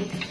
Gracias.